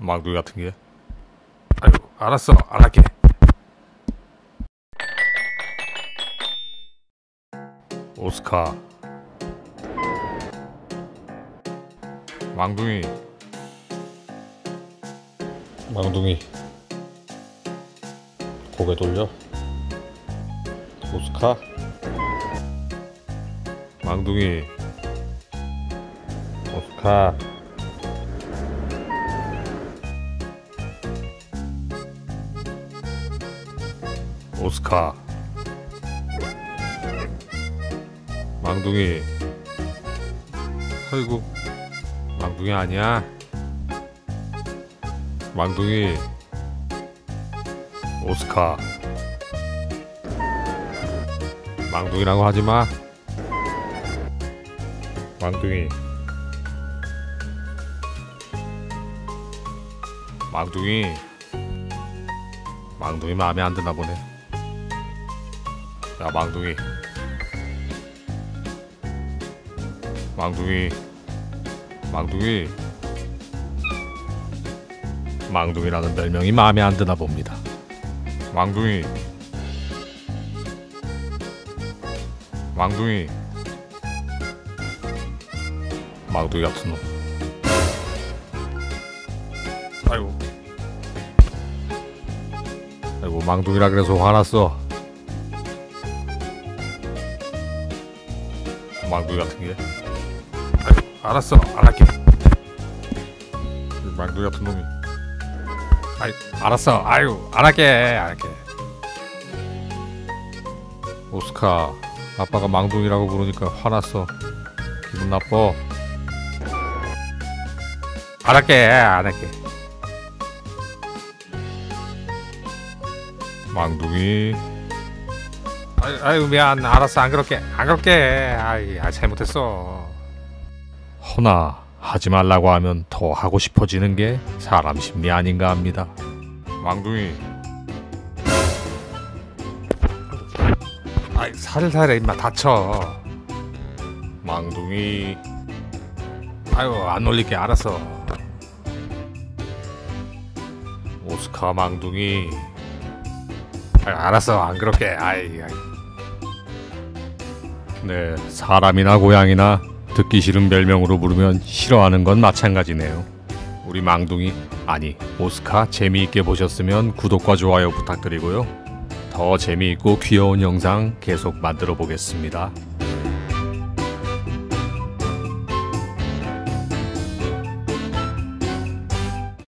망둥이 같은 게. 아유, 알았어, 안 할게. 오스카. 망둥이. 망둥이. 고개 돌려. 오스카. 망둥이. 오스카. 오스카. 망둥이. 아이고 망둥이 아니야. 망둥이. 오스카. 망둥이라고 하지마. 망둥이. 망둥이. 망둥이 마음에 안 드나 보네 야 망둥이. 망둥이. 망둥이. 망둥이라는 별명이 마음에 안 드나 봅니다. 망둥이. 망둥이. 망둥이 같은 놈. 아이고. 아이고 망둥이라 그래서 화났어 망둥이 같은 게. 아유, 알았어, 안 할게. 이 망둥이 같은 놈이. 아이, 알았어, 아유, 안 할게, 안 할게. 오스카, 아빠가 망둥이라고 부르니까 화났어. 기분 나빠. 안 할게, 안 할게. 망둥이. 아유, 미안. 알았어. 안 그럴게. 안 그럴게. 아이 아, 잘못했어. 허나 하지 말라고 하면 더 하고 싶어지는 게 사람 심리 아닌가 합니다. 망둥이. 아이 살살해 임마. 다쳐. 망둥이. 아유 안 올릴게. 알았어. 오스카 망둥이. 아유, 알았어. 안 그럴게. 아이, 아이. 네, 사람이나 고양이나 듣기 싫은 별명으로 부르면 싫어하는 건 마찬가지네요. 우리 망둥이 아니 오스카 재미있게 보셨으면 구독과 좋아요 부탁드리고요. 더 재미있고 귀여운 영상 계속 만들어 보겠습니다.